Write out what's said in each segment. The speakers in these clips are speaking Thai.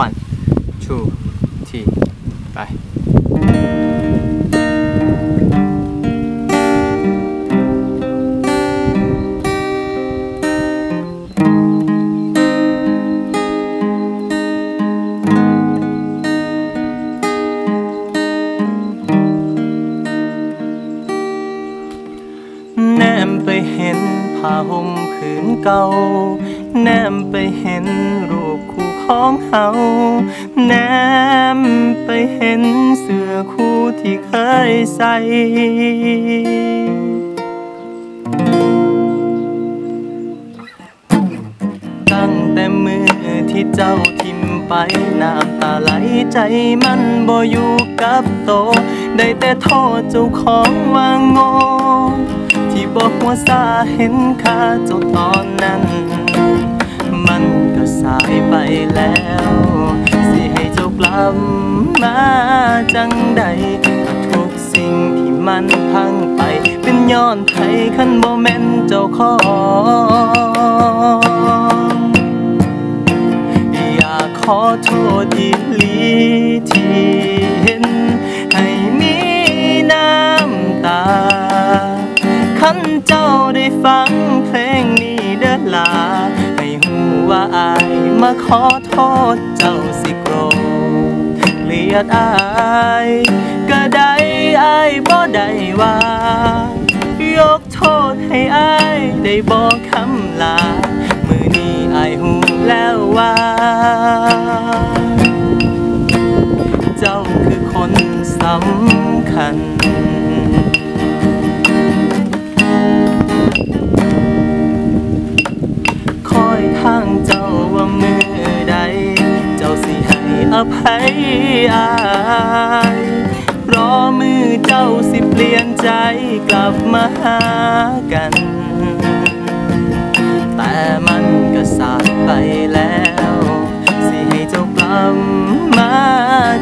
one two three ไปแนมไปเห็นผ้าห่มผืนเก่า แนมไปเห็นรูปคู่ ของเฮาแนมไปเห็นเสื้อคู่ที่เคยใส่ตั้งแต่มือที่เจ้าทิมไปน้ำตาไหลใจมันบ่อยู่กับโต ได้แต่โทษเจ้าของว่างโง่ที่บอกหัวซาเห็นค่าเจ้าตอนนั้น สายไปแล้ว สิให้เจ้ากลับมาจังใดก็ทุกสิ่งที่มันพังไป เป็นย้อนไผคันโมเมนเจ้าของอยากขอโทษอีลีที่เห็น ให้มีน้ำตาคันเจ้าได้ฟังเพลงนี้เด้อลา ให้หูว่าอา มาขอโทษเจ้าสิโกรธเลียดอายก็ได้อายบ่ได้ว่า ยกโทษให้อายได้บอกคำลา มือนี้อายหูแล้วว่า เจ้าคือคนสำคัญ ภัยอายรอมือเจ้าสิเปลี่ยนใจกลับมาหากัน แต่มันก็สายไปแล้ว สิให้เจ้ากลับมา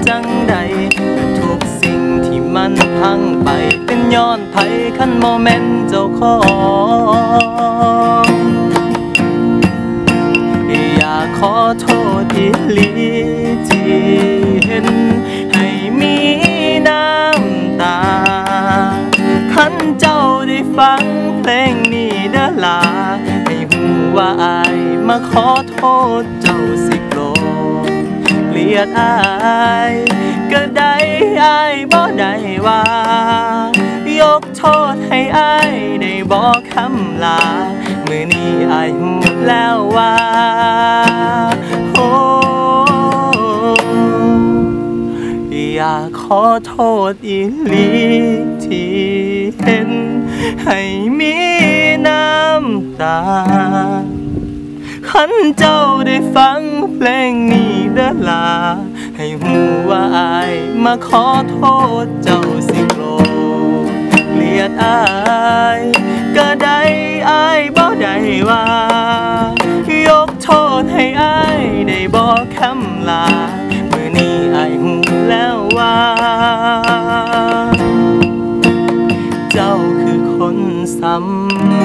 จังใดก็ทุกสิ่งที่มันพังไปเป็นย้อนไผคันโมเมนต์เจ้าของ เพลงนี้เด้อลา ให้หูว่าอายมาขอโทษเจ้าสิโกรธเกลียดอายก็ได้อายบ่ได้ว่า ยกโทษให้อายได้บอกคำลา มือนี้อายหูแล้วว่า ขอโทษอีหลีที่เห็น ให้มีน้ำตาขันเจ้าได้ฟังเพลงนี้เด้อลา ให้หูว่าอายมาขอโทษเจ้าสิโกรธเกลียดอาย ก็ได้อายบ่ได้ว่าำ